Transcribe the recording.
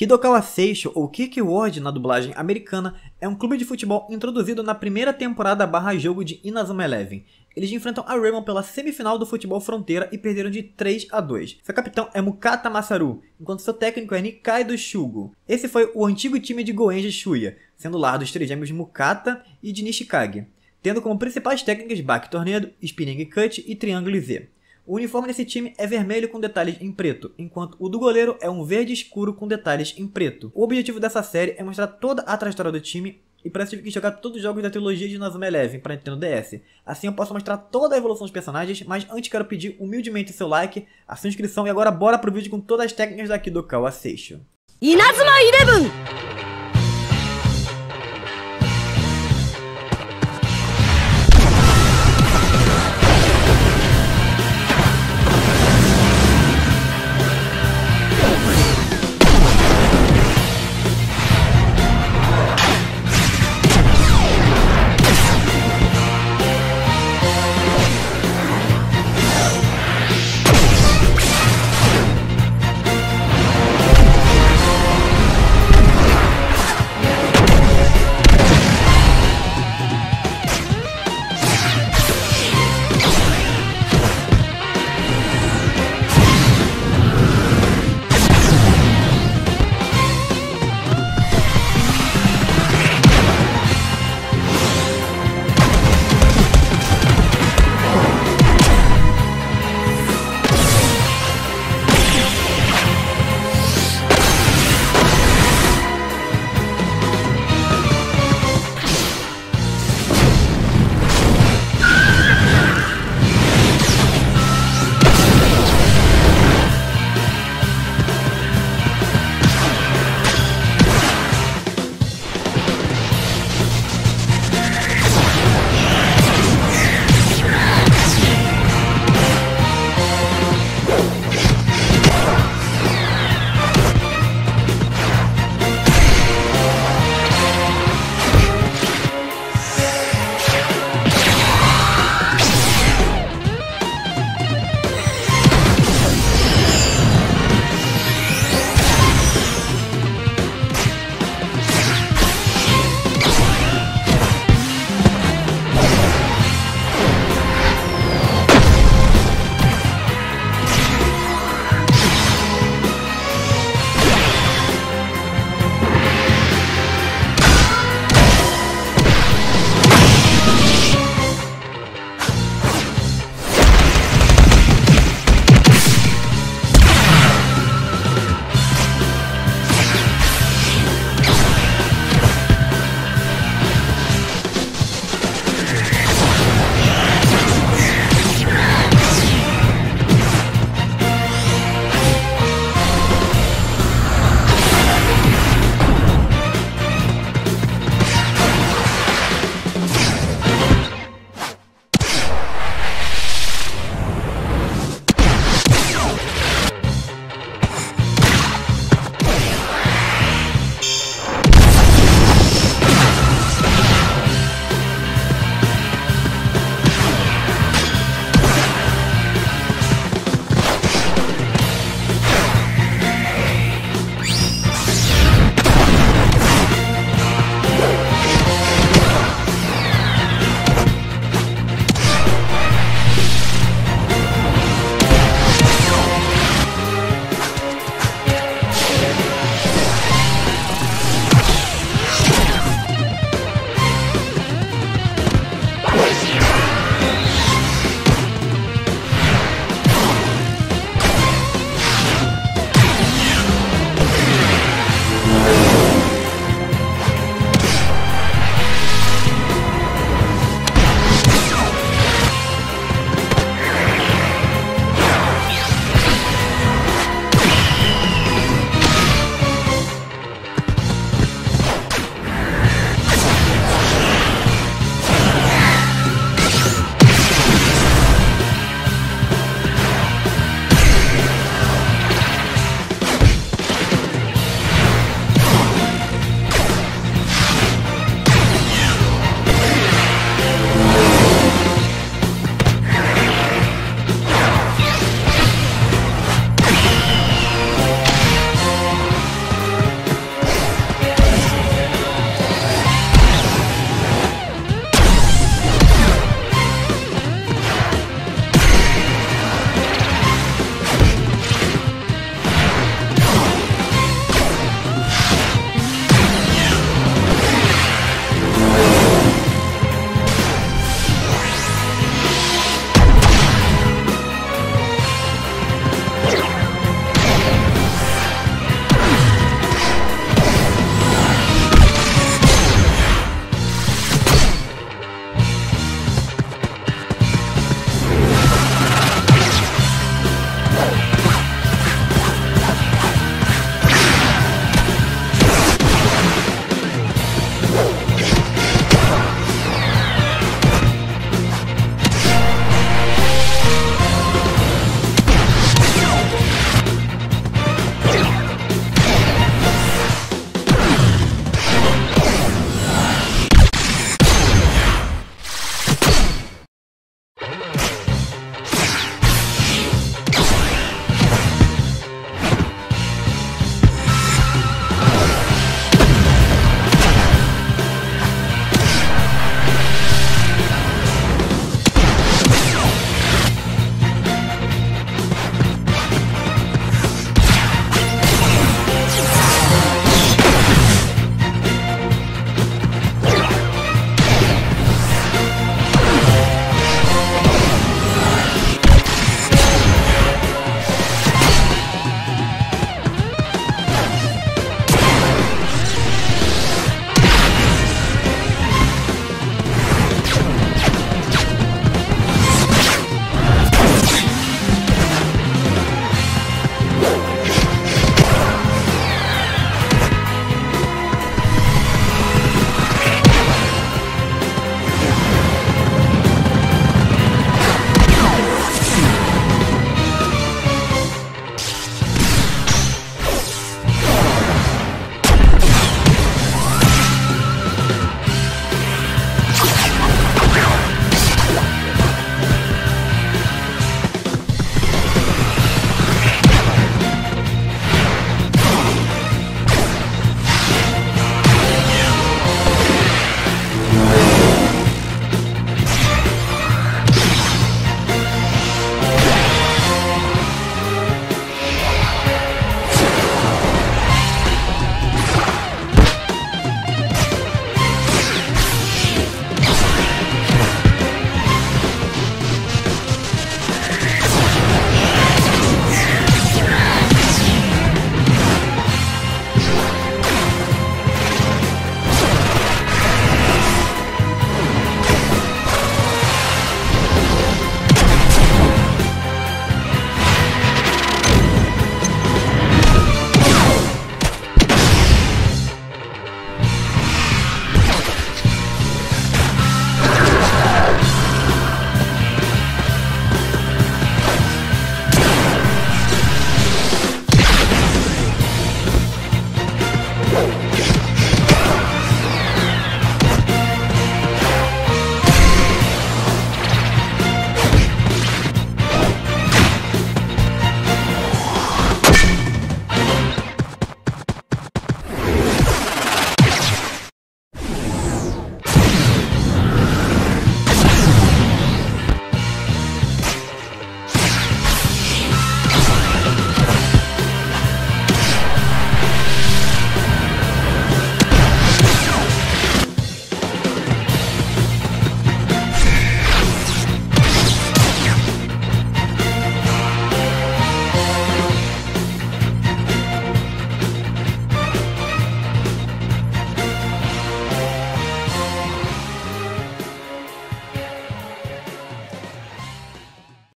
Kidokawa Seisho, ou Kick World na dublagem americana, é um clube de futebol introduzido na primeira temporada barra jogo de Inazuma Eleven. Eles enfrentam a Raymond pela semifinal do futebol fronteira e perderam de 3 a 2. Seu capitão é Mukata Masaru, enquanto seu técnico é Nikaido Shugo. Esse foi o antigo time de Goenji Shuya, sendo lar dos três gêmeos Mukata e de Nishikage, tendo como principais técnicas Back Tornado, Spinning Cut e Triângulo Z. O uniforme desse time é vermelho com detalhes em preto, enquanto o do goleiro é um verde escuro com detalhes em preto. O objetivo dessa série é mostrar toda a trajetória do time e parece que tive que jogar todos os jogos da trilogia de Nazuma Eleven para Nintendo DS. Assim eu posso mostrar toda a evolução dos personagens, mas antes quero pedir humildemente seu like, a sua inscrição e agora bora pro vídeo com todas as técnicas daqui do Seisho. Inazuma Eleven!